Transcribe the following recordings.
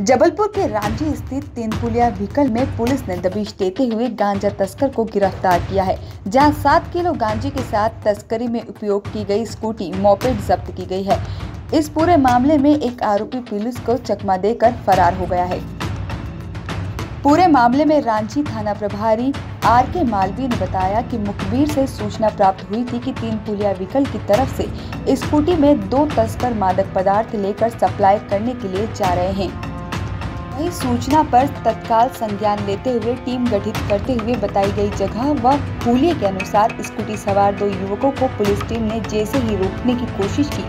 जबलपुर के रांची स्थित तेंदुलिया व्हीकल में पुलिस ने दबिश देते हुए गांजा तस्कर को गिरफ़्तार किया है, जहाँ सात किलो गांजे के साथ तस्करी में उपयोग की गई स्कूटी मोपेड जब्त की गई है। इस पूरे मामले में एक आरोपी पुलिस को चकमा देकर फरार हो गया है। पूरे मामले में रांची थाना प्रभारी आर के मालवी ने बताया कि मुखबिर से सूचना प्राप्त हुई थी कि तीन पुलिया व्हीकल की तरफ़ से स्कूटी में दो तस्कर मादक पदार्थ लेकर सप्लाई करने के लिए जा रहे हैं। वहीं सूचना पर तत्काल संज्ञान लेते हुए टीम गठित करते हुए बताई गई जगह व पुलिया के अनुसार स्कूटी सवार दो युवकों को पुलिस टीम ने जैसे ही रोकने की कोशिश की।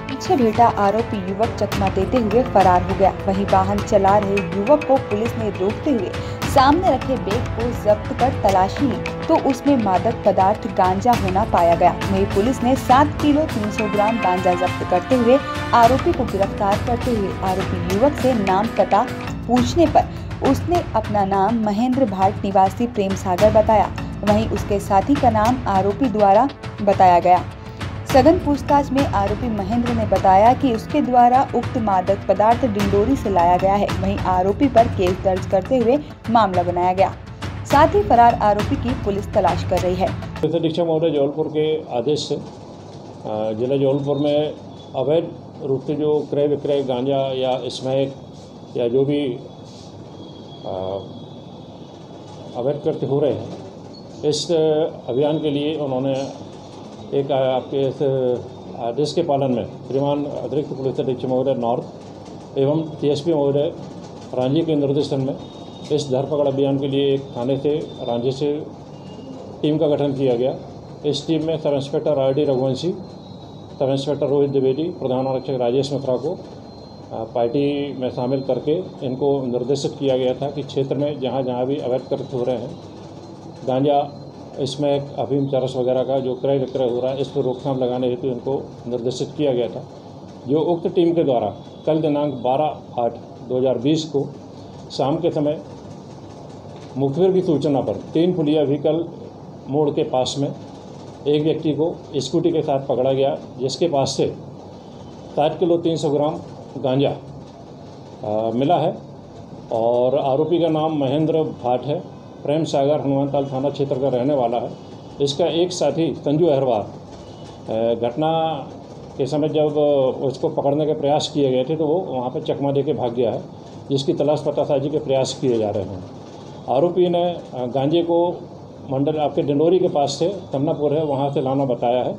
पीछे भेटा आरोपी युवक चकमा देते हुए फरार हो गया। वहीं वाहन चला रहे युवक को पुलिस ने रोकते हुए सामने रखे बैग को जब्त कर तलाशी ली तो उसमें मादक पदार्थ गांजा होना पाया गया। वही पुलिस ने सात किलो 300 ग्राम गांजा जब्त करते हुए आरोपी को गिरफ़्तार करते हुए आरोपी युवक से नाम पता पूछने पर उसने अपना नाम महेंद्र भाट निवासी प्रेम सागर बताया। वहीं उसके साथी का नाम आरोपी द्वारा बताया गया। सघन पूछताछ में आरोपी महेंद्र ने बताया कि उसके द्वारा उक्त मादक पदार्थ डिंडोरी से लाया गया है। वहीं आरोपी पर केस दर्ज करते हुए मामला बनाया गया। साथ ही फरार आरोपी की पुलिस तलाश कर रही है। जबलपुर के आदेश जिला जबलपुर में अवैध रूप से जो क्रय विक्रय गांजा या स्मैक या जो भी अवैध कृत्य हो रहे हैं, इस अभियान के लिए उन्होंने एक आपके इस आदेश के पालन में श्रीमान अतिरिक्त पुलिस अधीक्षक महोदय नॉर्थ एवं टीएसपी महोदय रांझी के निर्देशन में इस धरपकड़ अभियान के लिए एक थाने से रांची से टीम का गठन किया गया। इस टीम में sub inspector R D Raghuvanshi sub inspector Rohit Dwivedi, प्रधान आरक्षक राजेश मिश्रा को पार्टी में शामिल करके इनको निर्देशित किया गया था कि क्षेत्र में जहाँ जहाँ भी अवैध कृत्य हो रहे हैं, गांजा इसमें अफीम चरस वगैरह का जो क्रय विक्रय हो रहा है इस पर रोकथाम लगाने हेतु इनको निर्देशित किया गया था। जो उक्त टीम के द्वारा कल दिनांक 12 आठ 2020 को शाम के समय मुखबिर की सूचना पर तीन पुलिया व्हीकल मोड़ के पास में एक व्यक्ति को स्कूटी के साथ पकड़ा गया जिसके पास से सात किलो तीन सौ ग्राम गांजा आ, मिला है। और आरोपी का नाम महेंद्र भाट है। प्रेम सागर हनुमानताल थाना क्षेत्र का रहने वाला है। इसका एक साथी संजू अहरवार अ, घटना के समय जब उसको पकड़ने के प्रयास किए गए थे तो वो वहाँ पर चकमा दे के भाग गया है जिसकी तलाश पतासाजी के प्रयास किए जा रहे हैं। आरोपी ने गांजे को मंडल आपके डिंडोरी के पास से तमनापुर है वहाँ से लाना बताया है।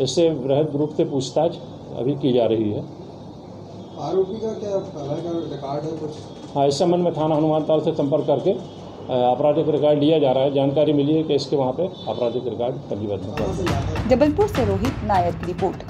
इससे वृहद रूप से पूछताछ अभी की जा रही है। आरोपी का क्या रिकॉर्ड है कुछ? हाँ इस संबंध में थाना हनुमानताल से संपर्क करके आपराधिक रिकॉर्ड लिया जा रहा है। जानकारी मिली है कि इसके वहाँ पे आपराधिक रिकॉर्ड पंजीबद्ध जबलपुर से रोहित नायर की रिपोर्ट।